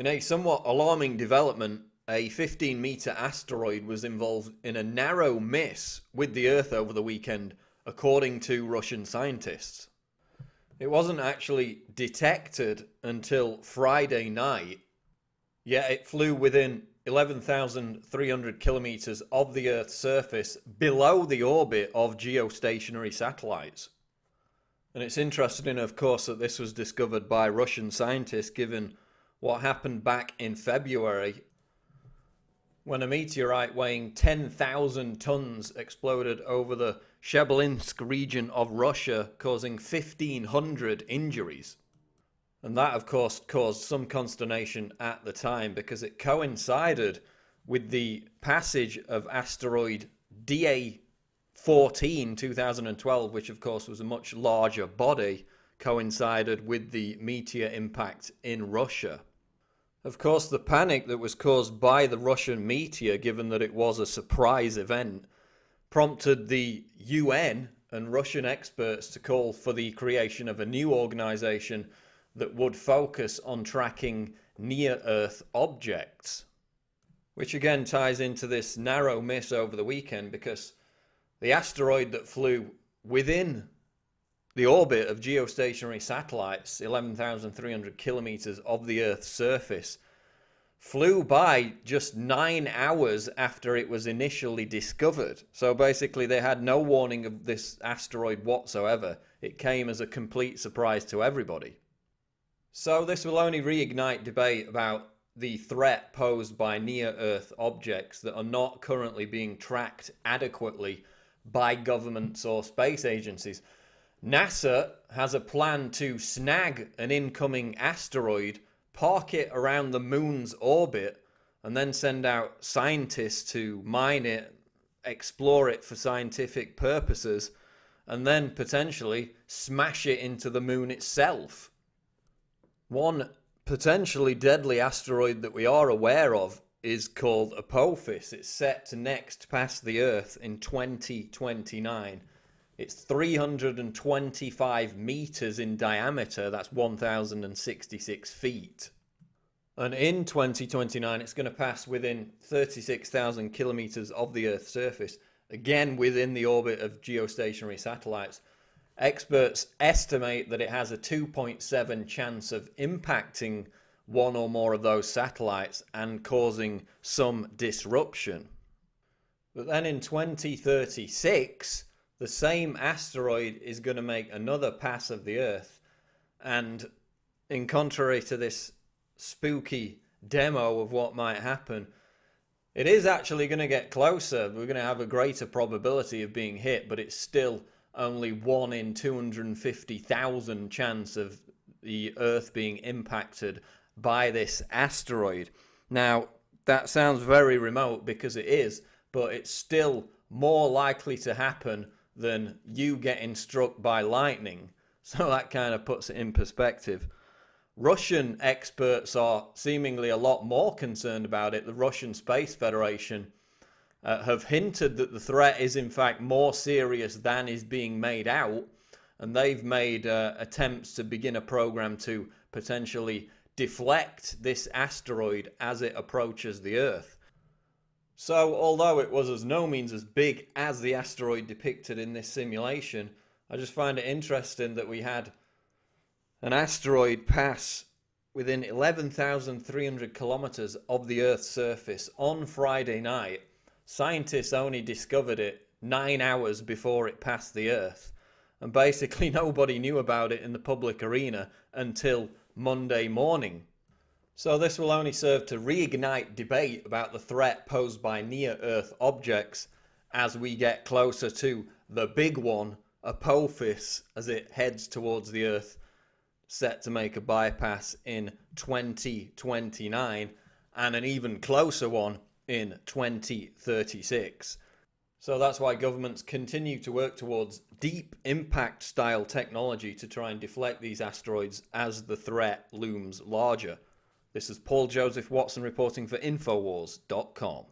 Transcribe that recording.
In a somewhat alarming development, a 15 meter asteroid was involved in a narrow miss with the Earth over the weekend, according to Russian scientists. It wasn't actually detected until Friday night, yet it flew within 11,300 kilometers of the Earth's surface below the orbit of geostationary satellites. And it's interesting, of course, that this was discovered by Russian scientists given what happened back in February when a meteorite weighing 10,000 tons exploded over the Chelyabinsk region of Russia, causing 1,500 injuries. And that, of course, caused some consternation at the time because it coincided with the passage of asteroid DA 14 2012, which, of course, was a much larger body, coincided with the meteor impact in Russia. Of course, the panic that was caused by the Russian meteor, given that it was a surprise event, prompted the UN and Russian experts to call for the creation of a new organization that would focus on tracking near Earth objects. Which again ties into this narrow miss over the weekend because the asteroid that flew within the orbit of geostationary satellites, 11,300 kilometers of the Earth's surface, flew by just nine hours after it was initially discovered. So basically, they had no warning of this asteroid whatsoever. It came as a complete surprise to everybody. So, this will only reignite debate about the threat posed by near Earth objects that are not currently being tracked adequately by governments or space agencies. NASA has a plan to snag an incoming asteroid, park it around the moon's orbit, and then send out scientists to mine it, explore it for scientific purposes, and then potentially smash it into the moon itself. One potentially deadly asteroid that we are aware of is called Apophis. It's set to next pass the Earth in 2029 it's 325 meters in diameter, that's 1,066 feet. And in 2029, it's going to pass within 36,000 kilometers of the Earth's surface, again within the orbit of geostationary satellites. Experts estimate that it has a 2.7 chance of impacting one or more of those satellites and causing some disruption. But then in 2036, the same asteroid is going to make another pass of the Earth. And in contrary to this spooky demo of what might happen, it is actually going to get closer. We're going to have a greater probability of being hit, but it's still only 1 in 250,000 chance of the Earth being impacted by this asteroid. Now, that sounds very remote because it is, but it's still more likely to happen than you getting struck by lightning. So that kind of puts it in perspective. Russian experts are seemingly a lot more concerned about it. The Russian Space Federation uh, have hinted that the threat is, in fact, more serious than is being made out. And they've made uh, attempts to begin a program to potentially deflect this asteroid as it approaches the Earth. So, although it was as no means as big as the asteroid depicted in this simulation, I just find it interesting that we had an asteroid pass within 11,300 kilometers of the Earth's surface on Friday night. Scientists only discovered it nine hours before it passed the Earth, and basically nobody knew about it in the public arena until Monday morning. So, this will only serve to reignite debate about the threat posed by near Earth objects as we get closer to the big one, Apophis, as it heads towards the Earth, set to make a bypass in 2029, and an even closer one in 2036. So that's why governments continue to work towards deep impact style technology to try and deflect these asteroids as the threat looms larger. This is Paul Joseph Watson reporting for Infowars.com.